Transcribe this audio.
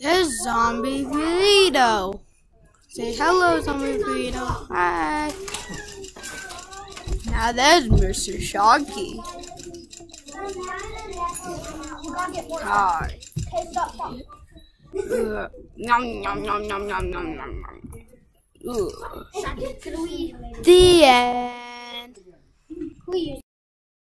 There's Zombie Burrito. Say hello, Zombie Burrito. Hi. Now there's Mr. Shoggy. Hi. Uh, Nom nom nom nom nom nom nom nom. Ugh. The end.